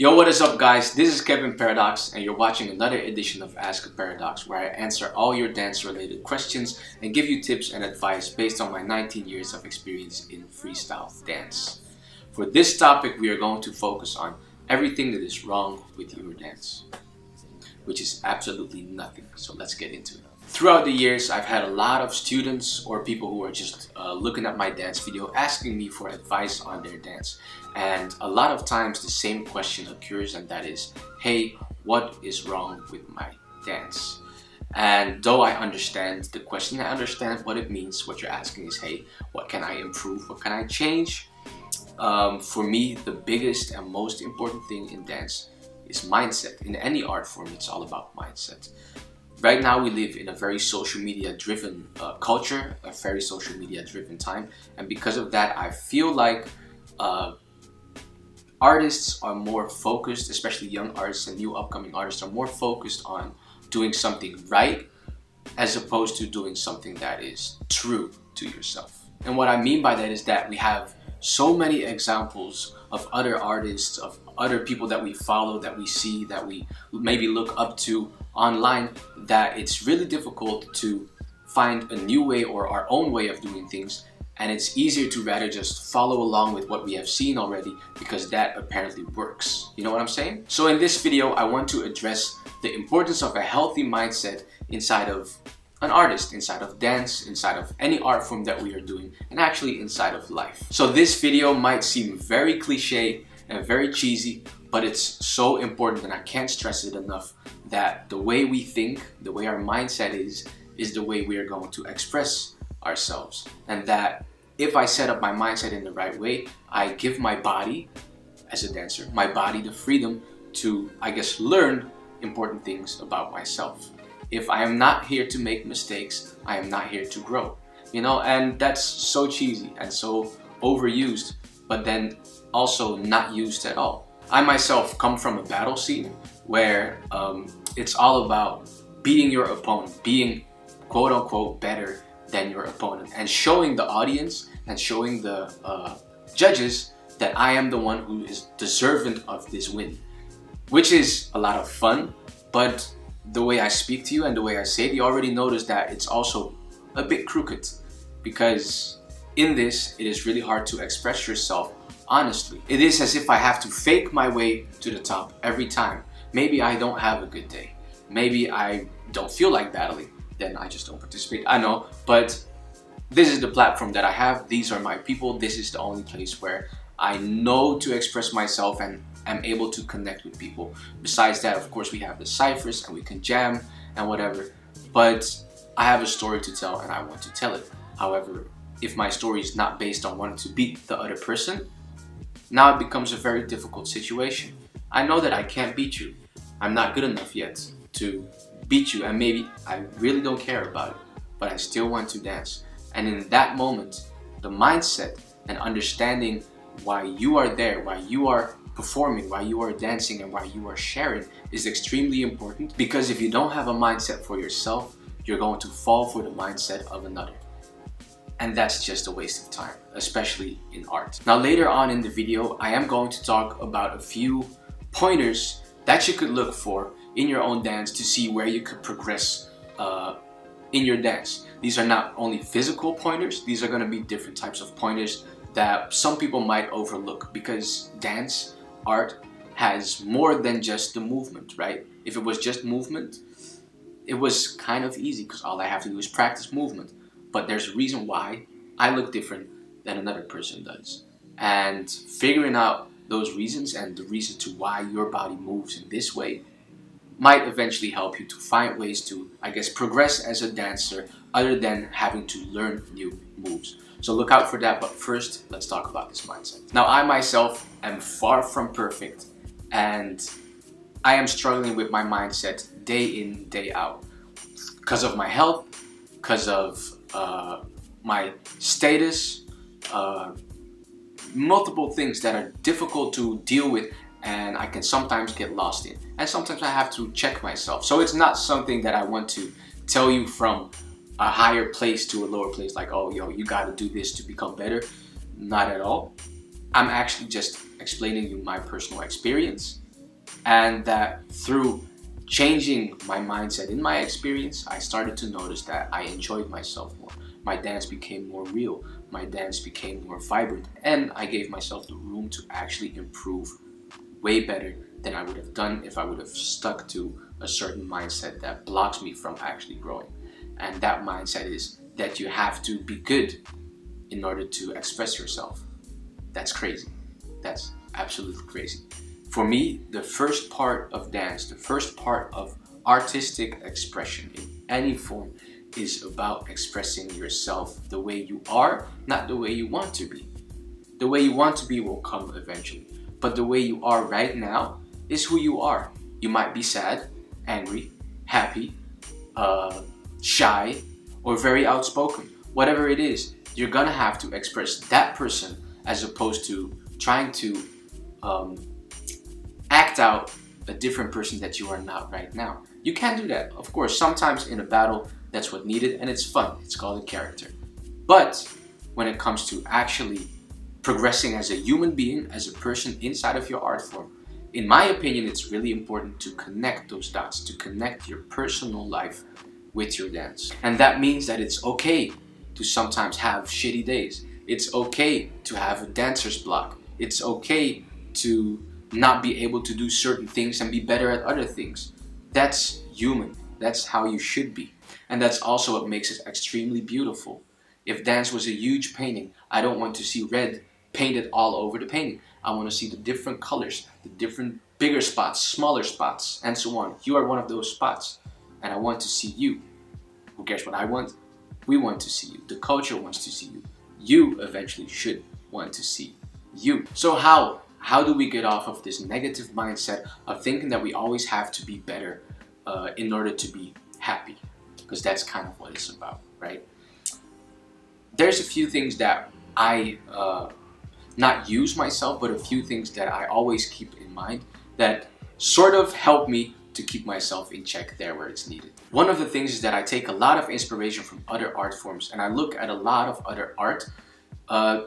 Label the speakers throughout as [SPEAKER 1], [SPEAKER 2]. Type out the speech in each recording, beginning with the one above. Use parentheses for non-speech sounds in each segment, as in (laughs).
[SPEAKER 1] Yo, what is up guys? This is Kevin Paradox and you're watching another edition of Ask a Paradox where I answer all your dance related questions and give you tips and advice based on my 19 years of experience in freestyle dance. For this topic we are going to focus on everything that is wrong with your dance, which is absolutely nothing. So let's get into it. Throughout the years, I've had a lot of students or people who are just uh, looking at my dance video asking me for advice on their dance. And a lot of times the same question occurs and that is, hey, what is wrong with my dance? And though I understand the question, I understand what it means. What you're asking is, hey, what can I improve? What can I change? Um, for me, the biggest and most important thing in dance is mindset. In any art form, it's all about mindset right now we live in a very social media driven uh, culture, a very social media driven time. And because of that, I feel like uh, artists are more focused, especially young artists and new upcoming artists are more focused on doing something right as opposed to doing something that is true to yourself. And what I mean by that is that we have so many examples of other artists, of other people that we follow, that we see, that we maybe look up to online, that it's really difficult to find a new way or our own way of doing things and it's easier to rather just follow along with what we have seen already because that apparently works. You know what I'm saying? So in this video, I want to address the importance of a healthy mindset inside of an artist, inside of dance, inside of any art form that we are doing, and actually inside of life. So this video might seem very cliche and very cheesy, but it's so important and I can't stress it enough that the way we think, the way our mindset is, is the way we are going to express ourselves. And that if I set up my mindset in the right way, I give my body, as a dancer, my body the freedom to, I guess, learn important things about myself. If I am not here to make mistakes, I am not here to grow. You know, and that's so cheesy and so overused, but then also not used at all. I myself come from a battle scene where um, it's all about beating your opponent, being quote unquote better than your opponent, and showing the audience and showing the uh, judges that I am the one who is deserving of this win, which is a lot of fun, but the way I speak to you and the way I say it, you already notice that it's also a bit crooked because in this, it is really hard to express yourself honestly. It is as if I have to fake my way to the top every time. Maybe I don't have a good day. Maybe I don't feel like battling. Then I just don't participate. I know, but this is the platform that I have. These are my people. This is the only place where I know to express myself and am able to connect with people. Besides that, of course, we have the ciphers and we can jam and whatever. But I have a story to tell and I want to tell it. However, if my story is not based on wanting to beat the other person, now it becomes a very difficult situation. I know that I can't beat you. I'm not good enough yet to beat you and maybe I really don't care about it, but I still want to dance. And in that moment, the mindset and understanding why you are there, why you are performing, why you are dancing and why you are sharing is extremely important because if you don't have a mindset for yourself, you're going to fall for the mindset of another. And that's just a waste of time, especially in art. Now later on in the video, I am going to talk about a few pointers that you could look for in your own dance to see where you could progress uh, in your dance. These are not only physical pointers, these are going to be different types of pointers that some people might overlook because dance, art, has more than just the movement, right? If it was just movement, it was kind of easy because all I have to do is practice movement. But there's a reason why I look different than another person does. And figuring out those reasons and the reason to why your body moves in this way might eventually help you to find ways to, I guess, progress as a dancer other than having to learn new moves. So look out for that, but first, let's talk about this mindset. Now, I myself am far from perfect and I am struggling with my mindset day in, day out because of my health, because of uh, my status, uh, multiple things that are difficult to deal with and I can sometimes get lost in. And sometimes I have to check myself. So it's not something that I want to tell you from a higher place to a lower place like, oh, yo, you gotta do this to become better. Not at all. I'm actually just explaining you my personal experience And that through changing my mindset in my experience, I started to notice that I enjoyed myself more. My dance became more real, my dance became more vibrant, and I gave myself the room to actually improve way better than I would have done if I would have stuck to a certain mindset that blocks me from actually growing. And that mindset is that you have to be good in order to express yourself. That's crazy. That's absolutely crazy. For me, the first part of dance, the first part of artistic expression in any form is about expressing yourself the way you are, not the way you want to be. The way you want to be will come eventually, but the way you are right now is who you are. You might be sad, angry, happy, uh, shy, or very outspoken. Whatever it is, you're gonna have to express that person as opposed to trying to um, act out a different person that you are not right now. You can do that, of course. Sometimes in a battle, that's what needed, and it's fun. It's called a character. But when it comes to actually progressing as a human being, as a person inside of your art form, in my opinion, it's really important to connect those dots, to connect your personal life with your dance. And that means that it's okay to sometimes have shitty days. It's okay to have a dancer's block. It's okay to not be able to do certain things and be better at other things. That's human. That's how you should be. And that's also what makes it extremely beautiful. If dance was a huge painting, I don't want to see red painted all over the painting. I want to see the different colors, the different bigger spots, smaller spots, and so on. You are one of those spots, and I want to see you. Who cares what I want? We want to see you. The culture wants to see you. You eventually should want to see you. So how? How do we get off of this negative mindset of thinking that we always have to be better uh, in order to be happy? Because that's kind of what it's about, right? There's a few things that I uh, not use myself, but a few things that I always keep in mind that sort of help me to keep myself in check there where it's needed. One of the things is that I take a lot of inspiration from other art forms and I look at a lot of other art uh,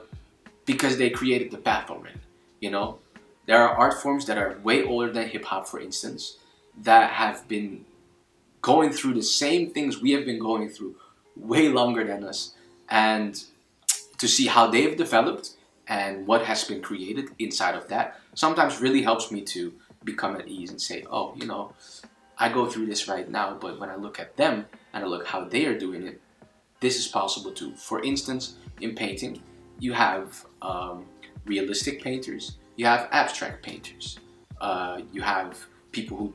[SPEAKER 1] because they created the path already, you know? There are art forms that are way older than hip hop, for instance, that have been going through the same things we have been going through way longer than us. And to see how they've developed and what has been created inside of that sometimes really helps me to become at ease and say, oh, you know, I go through this right now, but when I look at them and I look how they are doing it, this is possible too. For instance, in painting, you have um, realistic painters, you have abstract painters, uh, you have people who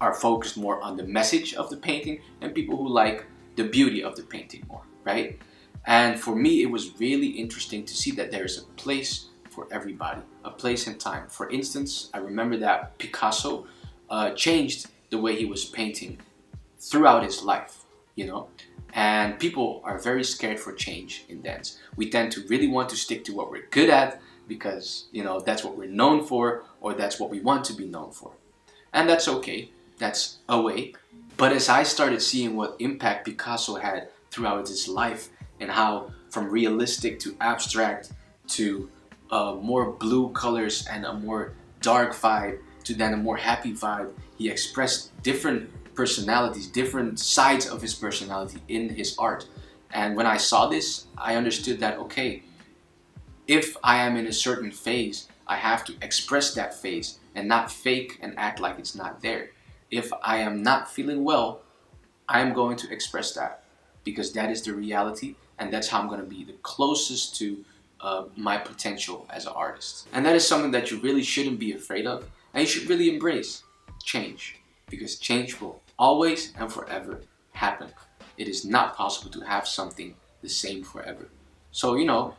[SPEAKER 1] are focused more on the message of the painting and people who like the beauty of the painting more, right? And for me, it was really interesting to see that there's a place for everybody, a place and time. For instance, I remember that Picasso uh, changed the way he was painting throughout his life, you know? And people are very scared for change in dance. We tend to really want to stick to what we're good at because, you know, that's what we're known for or that's what we want to be known for. And that's okay. That's a way. But as I started seeing what impact Picasso had throughout his life and how from realistic to abstract to uh, more blue colors and a more dark vibe to then a more happy vibe, he expressed different personalities, different sides of his personality in his art. And when I saw this, I understood that, okay, if I am in a certain phase, I have to express that phase and not fake and act like it's not there. If I am not feeling well, I am going to express that because that is the reality and that's how I'm going to be the closest to uh, my potential as an artist. And that is something that you really shouldn't be afraid of and you should really embrace change because change will always and forever happen. It is not possible to have something the same forever. So, you know,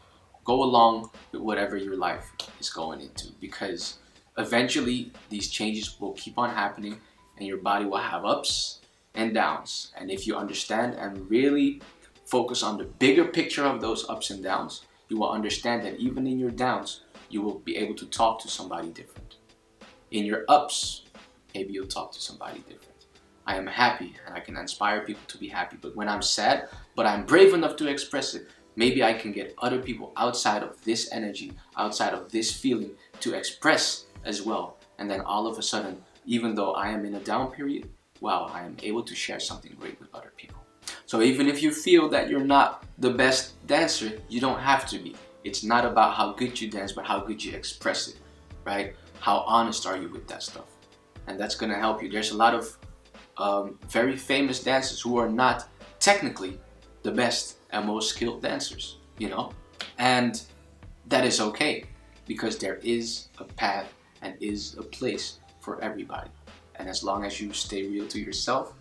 [SPEAKER 1] go along with whatever your life is going into because eventually these changes will keep on happening and your body will have ups and downs. And if you understand and really focus on the bigger picture of those ups and downs, you will understand that even in your downs, you will be able to talk to somebody different. In your ups, maybe you'll talk to somebody different. I am happy and I can inspire people to be happy. But when I'm sad, but I'm brave enough to express it, maybe I can get other people outside of this energy, outside of this feeling to express as well. And then all of a sudden, even though I am in a down period, wow, I am able to share something great with other people. So even if you feel that you're not the best dancer, you don't have to be. It's not about how good you dance, but how good you express it, right? How honest are you with that stuff? And that's gonna help you. There's a lot of um, very famous dancers who are not technically the best and most skilled dancers, you know? And that is okay because there is a path and is a place for everybody. And as long as you stay real to yourself,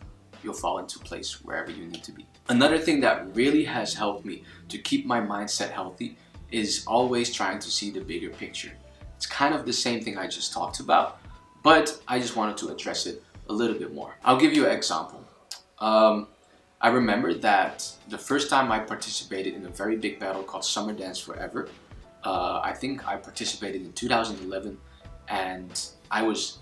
[SPEAKER 1] you'll fall into place wherever you need to be. Another thing that really has helped me to keep my mindset healthy is always trying to see the bigger picture. It's kind of the same thing I just talked about, but I just wanted to address it a little bit more. I'll give you an example. Um, I remember that the first time I participated in a very big battle called Summer Dance Forever, uh, I think I participated in 2011 and I was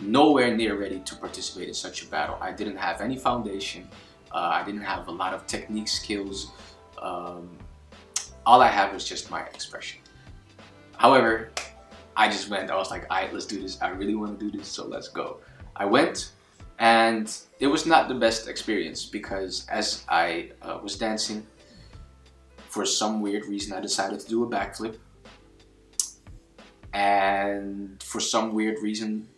[SPEAKER 1] nowhere near ready to participate in such a battle. I didn't have any foundation. Uh, I didn't have a lot of technique skills. Um, all I had was just my expression. However, I just went, I was like, all right, let's do this. I really want to do this, so let's go. I went and it was not the best experience because as I uh, was dancing, for some weird reason, I decided to do a backflip. And for some weird reason,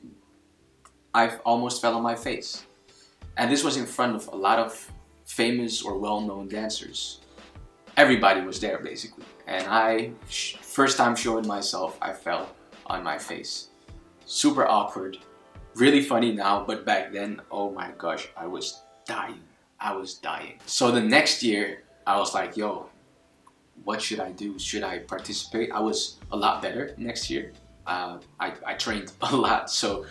[SPEAKER 1] I almost fell on my face. And this was in front of a lot of famous or well-known dancers. Everybody was there basically. And I, first time showing myself, I fell on my face. Super awkward, really funny now, but back then, oh my gosh, I was dying. I was dying. So the next year, I was like, yo, what should I do? Should I participate? I was a lot better next year. Uh, I, I trained (laughs) a lot, so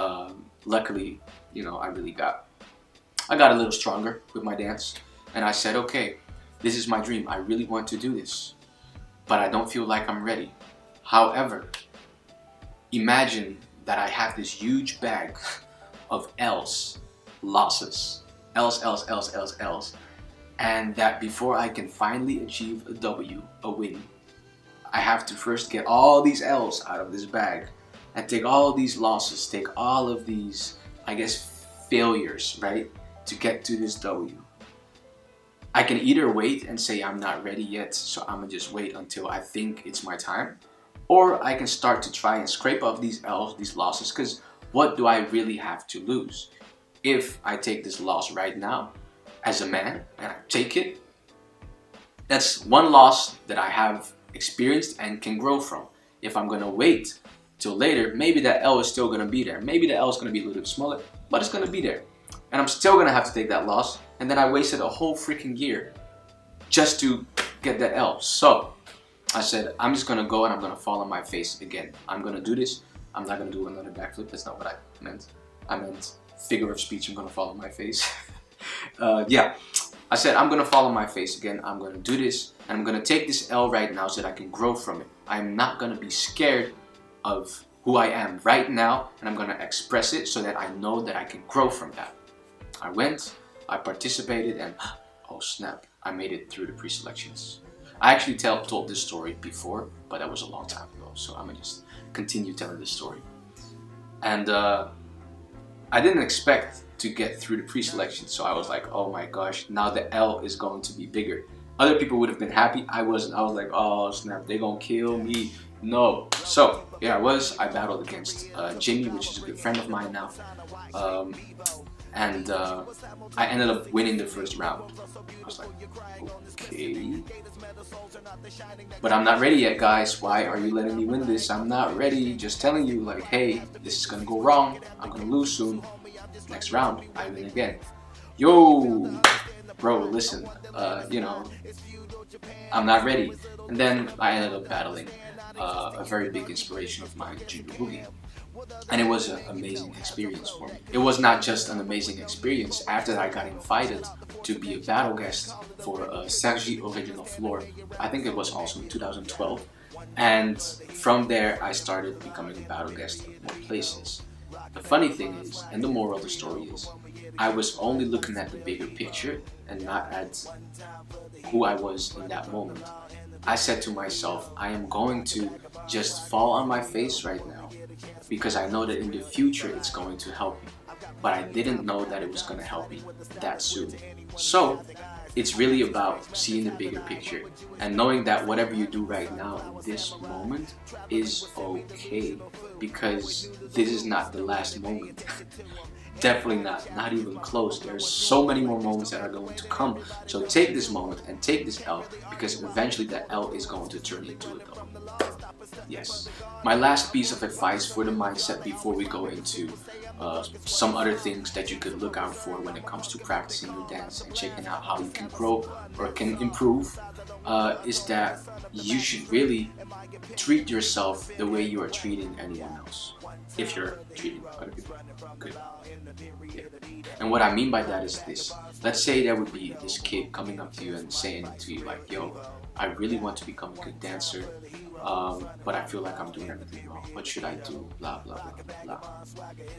[SPEAKER 1] um, luckily, you know, I really got, I got a little stronger with my dance. And I said, okay, this is my dream. I really want to do this, but I don't feel like I'm ready. However, imagine that I have this huge bag of L's, losses, L's, L's, L's, L's, L's, and that before I can finally achieve a W, a win, I have to first get all these L's out of this bag and take all these losses, take all of these, I guess, failures, right, to get to this W. I can either wait and say I'm not ready yet, so I'm gonna just wait until I think it's my time, or I can start to try and scrape off these L's, these losses, because what do I really have to lose? If I take this loss right now, as a man, and I take it, that's one loss that I have experienced and can grow from. If I'm gonna wait till later, maybe that L is still gonna be there. Maybe the L is gonna be a little bit smaller, but it's gonna be there. And I'm still gonna have to take that loss, and then I wasted a whole freaking year just to get that L. So I said, I'm just gonna go and I'm gonna fall on my face again. I'm gonna do this. I'm not gonna do another backflip. That's not what I meant. I meant figure of speech. I'm gonna fall on my face. (laughs) uh, yeah. I said, I'm gonna fall on my face again. I'm gonna do this and I'm gonna take this L right now so that I can grow from it. I'm not gonna be scared of who I am right now and I'm gonna express it so that I know that I can grow from that. I went, I participated and oh snap, I made it through the pre-selections. I actually tell, told this story before, but that was a long time ago, so I'm gonna just continue telling this story. And uh, I didn't expect to get through the pre-selection, so I was like, oh my gosh, now the L is going to be bigger. Other people would have been happy, I wasn't. I was like, oh snap, they're gonna kill me. No. So, yeah, I was. I battled against uh, Jimmy, which is a good friend of mine now. Um, and uh, I ended up winning the first round. I was like, okay. But I'm not ready yet, guys. Why are you letting me win this? I'm not ready. Just telling you, like, hey, this is gonna go wrong. I'm gonna lose soon. Next round, I win again. Yo, bro, listen, uh, you know, I'm not ready. And then I ended up battling uh, a very big inspiration of mine, Junior Boogie. And it was an amazing experience for me. It was not just an amazing experience. After I got invited to be a battle guest for uh, Sergi Original Floor, I think it was also in 2012. And from there, I started becoming a battle guest in more places. The funny thing is, and the moral of the story is, I was only looking at the bigger picture and not at who I was in that moment. I said to myself, I am going to just fall on my face right now because I know that in the future it's going to help me. But I didn't know that it was going to help me that soon. So it's really about seeing the bigger picture and knowing that whatever you do right now in this moment is okay because this is not the last moment. (laughs) Definitely not, not even close. There's so many more moments that are going to come. So take this moment and take this L because eventually that L is going to turn into a W. Yes. My last piece of advice for the mindset before we go into uh, some other things that you could look out for when it comes to practicing your dance and checking out how you can grow or can improve uh, is that you should really treat yourself the way you are treating anyone else if you're treating other people good. And what I mean by that is this. Let's say there would be this kid coming up to you and saying to you like, yo, I really want to become a good dancer, um, but I feel like I'm doing everything wrong. What should I do? Blah, blah, blah, blah.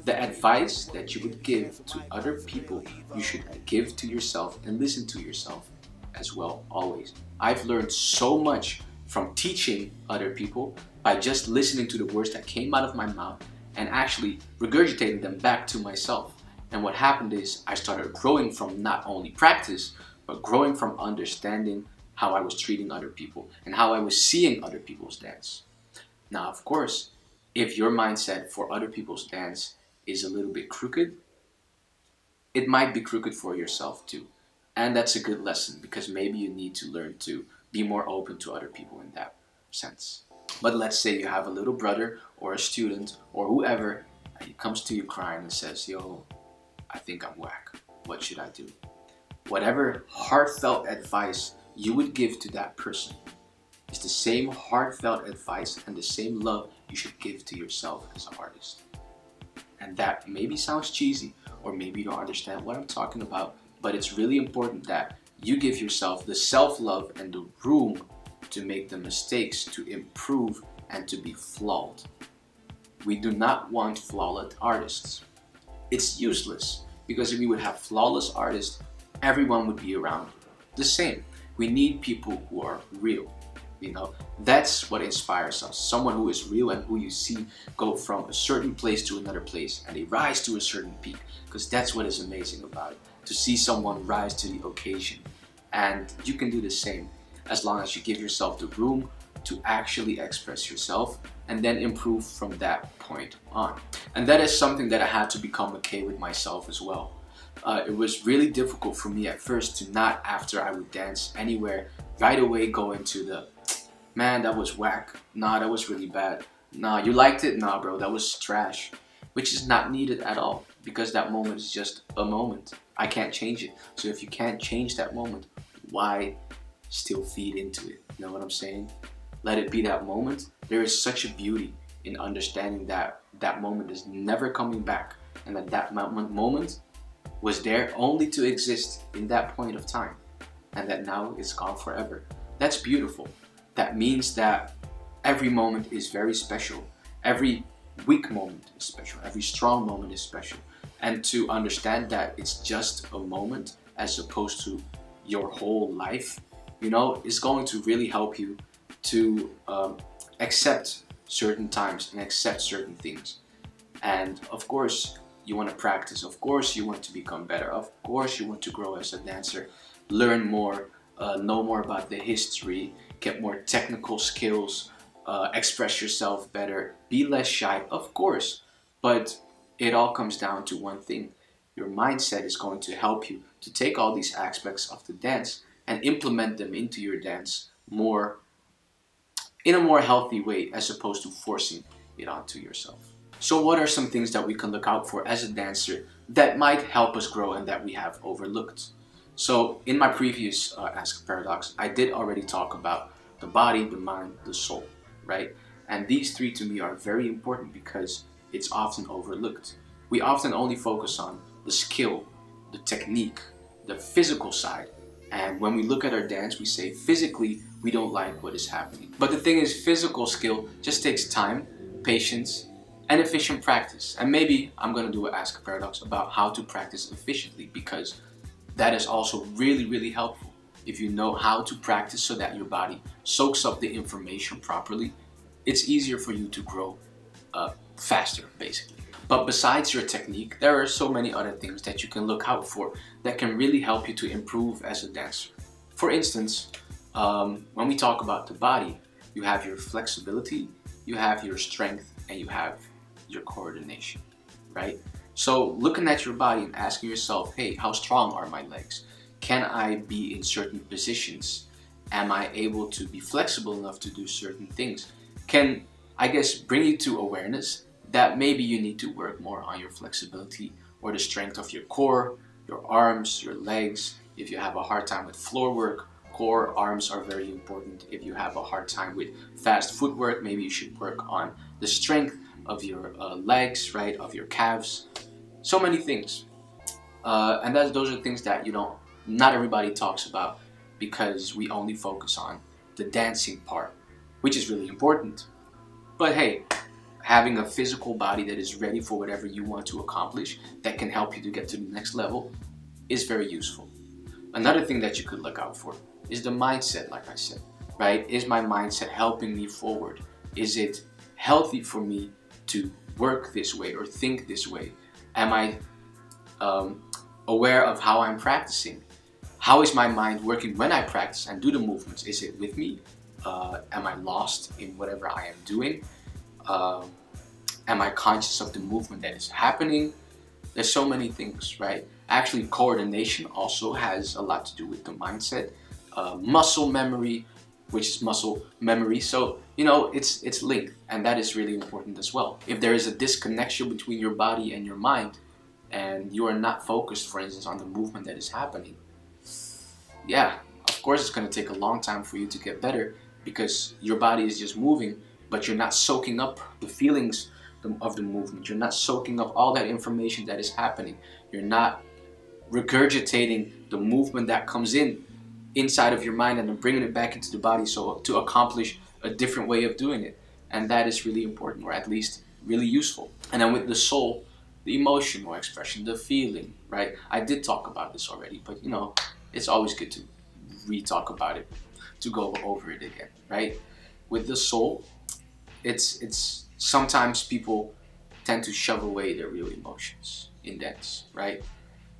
[SPEAKER 1] The advice that you would give to other people, you should give to yourself and listen to yourself as well, always. I've learned so much from teaching other people by just listening to the words that came out of my mouth and actually regurgitating them back to myself. And what happened is I started growing from not only practice, but growing from understanding how I was treating other people and how I was seeing other people's dance. Now, of course, if your mindset for other people's dance is a little bit crooked, it might be crooked for yourself too. And that's a good lesson because maybe you need to learn to be more open to other people in that sense. But let's say you have a little brother or a student or whoever, and he comes to you crying and says, Yo, I think I'm whack. What should I do? Whatever heartfelt advice you would give to that person is the same heartfelt advice and the same love you should give to yourself as an artist. And that maybe sounds cheesy, or maybe you don't understand what I'm talking about, but it's really important that you give yourself the self love and the room to make the mistakes, to improve, and to be flawed. We do not want flawless artists. It's useless because if we would have flawless artists, everyone would be around the same. We need people who are real. You know, that's what inspires us. Someone who is real and who you see go from a certain place to another place and they rise to a certain peak because that's what is amazing about it. To see someone rise to the occasion. And you can do the same as long as you give yourself the room to actually express yourself and then improve from that point on. And that is something that I had to become okay with myself as well. Uh, it was really difficult for me at first to not, after I would dance anywhere, right away go into the, man, that was whack. Nah, that was really bad. Nah, you liked it? Nah, bro, that was trash. Which is not needed at all because that moment is just a moment. I can't change it. So if you can't change that moment, why still feed into it. You know what I'm saying? Let it be that moment. There is such a beauty in understanding that that moment is never coming back and that that moment was there only to exist in that point of time and that now it's gone forever. That's beautiful. That means that every moment is very special. Every weak moment is special. Every strong moment is special. And to understand that it's just a moment as opposed to your whole life you know, is going to really help you to um, accept certain times and accept certain things. And of course, you want to practice. Of course, you want to become better. Of course, you want to grow as a dancer, learn more, uh, know more about the history, get more technical skills, uh, express yourself better, be less shy, of course. But it all comes down to one thing. Your mindset is going to help you to take all these aspects of the dance and implement them into your dance more in a more healthy way as opposed to forcing it onto yourself. So what are some things that we can look out for as a dancer that might help us grow and that we have overlooked? So in my previous uh, Ask Paradox, I did already talk about the body, the mind, the soul, right? And these three to me are very important because it's often overlooked. We often only focus on the skill, the technique, the physical side, and when we look at our dance, we say physically, we don't like what is happening. But the thing is, physical skill just takes time, patience, and efficient practice. And maybe I'm gonna do an Ask a Paradox about how to practice efficiently because that is also really, really helpful. If you know how to practice so that your body soaks up the information properly, it's easier for you to grow uh, faster, basically. But besides your technique, there are so many other things that you can look out for that can really help you to improve as a dancer. For instance, um, when we talk about the body, you have your flexibility, you have your strength, and you have your coordination, right? So looking at your body and asking yourself, hey, how strong are my legs? Can I be in certain positions? Am I able to be flexible enough to do certain things? Can, I guess, bring you to awareness that maybe you need to work more on your flexibility or the strength of your core, your arms, your legs. If you have a hard time with floor work, core, arms are very important. If you have a hard time with fast footwork, maybe you should work on the strength of your uh, legs, right, of your calves. So many things. Uh, and that, those are things that you don't, not everybody talks about because we only focus on the dancing part, which is really important. But hey, having a physical body that is ready for whatever you want to accomplish that can help you to get to the next level is very useful. Another thing that you could look out for is the mindset, like I said, right? Is my mindset helping me forward? Is it healthy for me to work this way or think this way? Am I um, aware of how I'm practicing? How is my mind working when I practice and do the movements? Is it with me? Uh, am I lost in whatever I am doing? Um, am I conscious of the movement that is happening? There's so many things, right? Actually, coordination also has a lot to do with the mindset. Uh, muscle memory, which is muscle memory. So, you know, it's, it's linked and that is really important as well. If there is a disconnection between your body and your mind and you are not focused, for instance, on the movement that is happening, yeah, of course it's going to take a long time for you to get better because your body is just moving but you're not soaking up the feelings of the movement. You're not soaking up all that information that is happening. You're not regurgitating the movement that comes in inside of your mind and then bringing it back into the body so to accomplish a different way of doing it. And that is really important or at least really useful. And then with the soul, the emotional expression, the feeling, right? I did talk about this already, but you know, it's always good to re-talk about it, to go over it again, right? With the soul, it's it's sometimes people tend to shove away their real emotions in dance, right?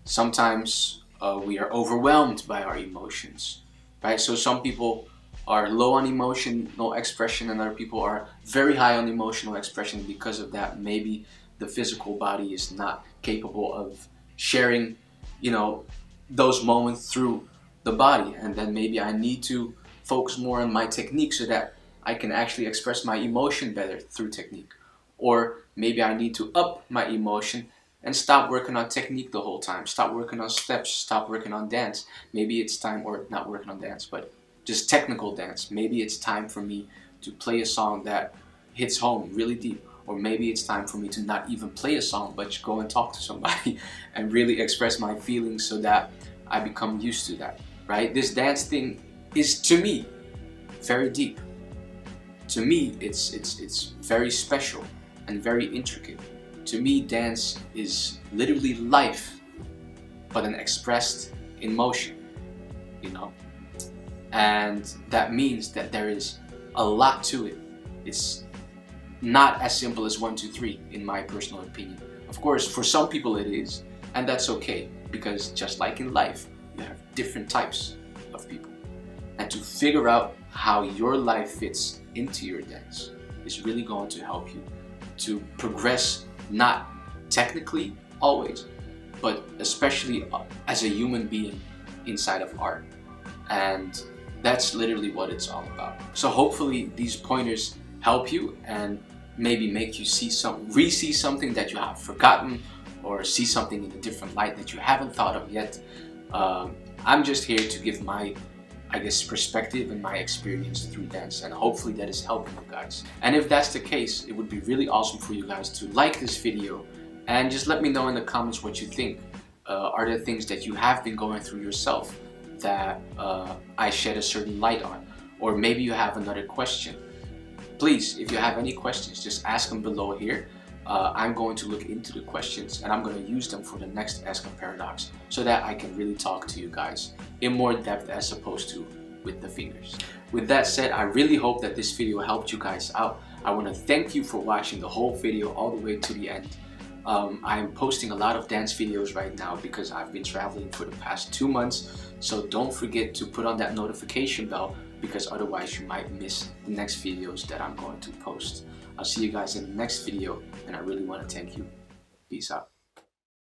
[SPEAKER 1] Sometimes uh, we are overwhelmed by our emotions, right? So some people are low on emotional expression and other people are very high on emotional expression. Because of that, maybe the physical body is not capable of sharing, you know, those moments through the body. And then maybe I need to focus more on my technique so that I can actually express my emotion better through technique. Or maybe I need to up my emotion and stop working on technique the whole time. Stop working on steps, stop working on dance. Maybe it's time, or not working on dance, but just technical dance. Maybe it's time for me to play a song that hits home really deep. Or maybe it's time for me to not even play a song, but go and talk to somebody (laughs) and really express my feelings so that I become used to that, right? This dance thing is, to me, very deep to me, it's, it's, it's very special and very intricate. To me, dance is literally life, but then expressed in motion, you know? And that means that there is a lot to it. It's not as simple as one, two, three, in my personal opinion. Of course, for some people it is, and that's okay, because just like in life, you have different types of people. And to figure out how your life fits into your dance is really going to help you to progress not technically always but especially as a human being inside of art. And that's literally what it's all about. So hopefully these pointers help you and maybe make you see some re-see something that you have forgotten or see something in a different light that you haven't thought of yet. Um, I'm just here to give my I guess, perspective and my experience through dance and hopefully that is helping you guys. And if that's the case, it would be really awesome for you guys to like this video and just let me know in the comments what you think. Uh, are there things that you have been going through yourself that uh, I shed a certain light on? Or maybe you have another question. Please, if you have any questions, just ask them below here uh, I'm going to look into the questions and I'm going to use them for the next Ask a Paradox so that I can really talk to you guys in more depth as opposed to with the fingers. With that said, I really hope that this video helped you guys out. I want to thank you for watching the whole video all the way to the end. Um, I'm posting a lot of dance videos right now because I've been traveling for the past two months. So don't forget to put on that notification bell because otherwise you might miss the next videos that I'm going to post. I'll see you guys in the next video and I really want to thank you. Peace out.